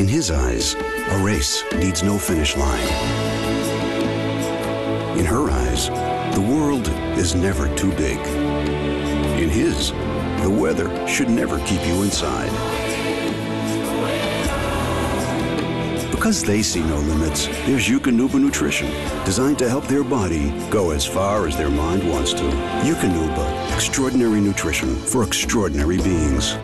In his eyes, a race needs no finish line. In her eyes, the world is never too big. In his, the weather should never keep you inside. Because they see no limits, there's Eukanuba Nutrition, designed to help their body go as far as their mind wants to. Eukanuba, extraordinary nutrition for extraordinary beings.